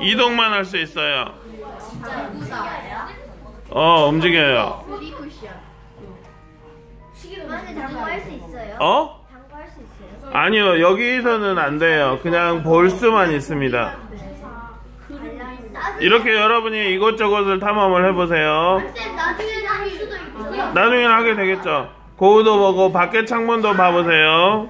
이동만 할 수 있어요. 어, 움직여요. 어? 아니요, 여기서는 안 돼요. 그냥 볼 수만 있습니다. 이렇게 여러분이 이것저것을 탐험을 해보세요. 나중에 하게 되겠죠. 고우도 보고 밖에 창문도 봐보세요.